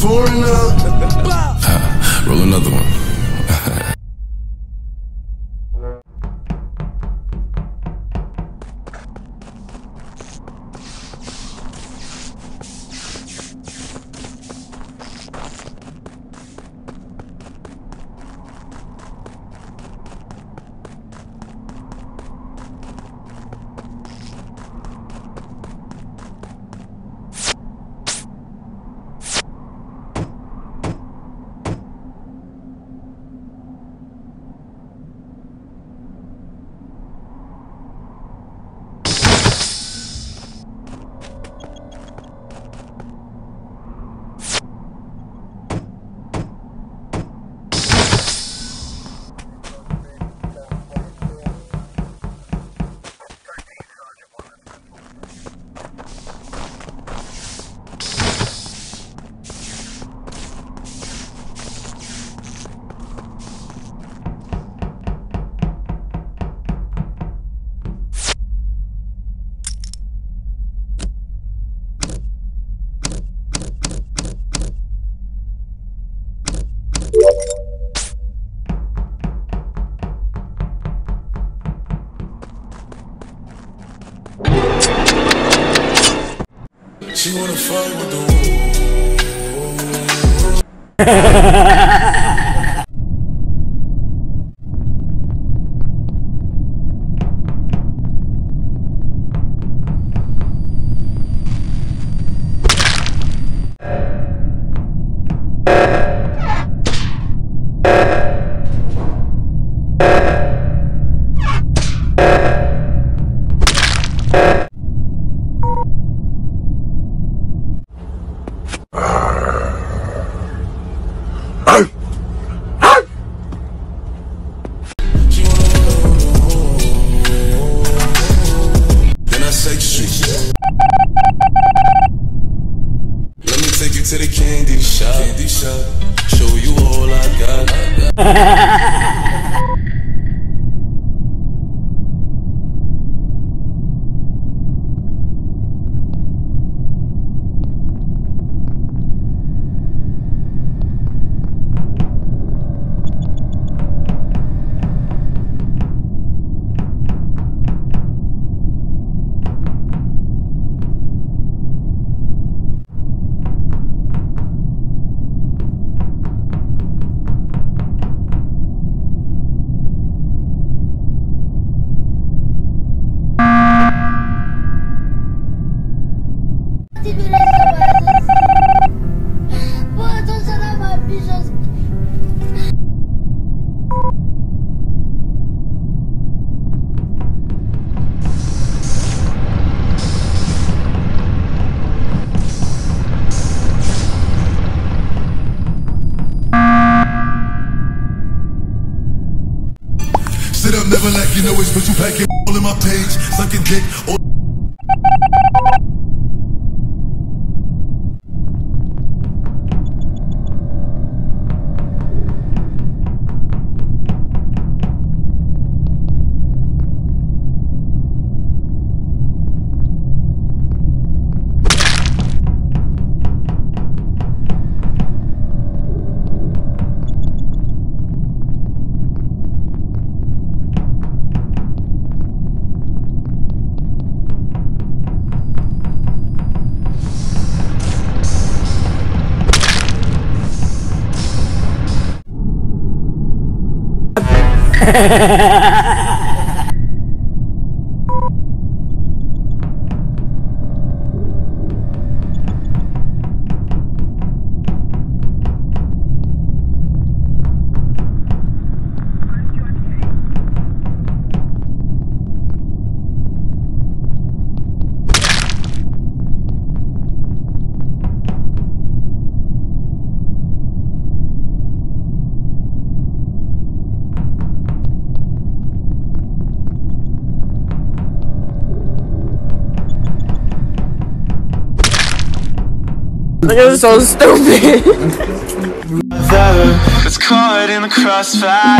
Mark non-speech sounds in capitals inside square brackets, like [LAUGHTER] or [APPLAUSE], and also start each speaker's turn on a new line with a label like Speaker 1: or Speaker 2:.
Speaker 1: foreigner. [LAUGHS]
Speaker 2: Roll another one.
Speaker 1: She wanna fight with the [LAUGHS] [LAUGHS] candy shop. Candy shop. Show you all I got. [LAUGHS] you know it's you packing all in my page, sucking dick. All [LAUGHS]
Speaker 3: Like, it's so stupid.
Speaker 4: it's caught in the crossfire.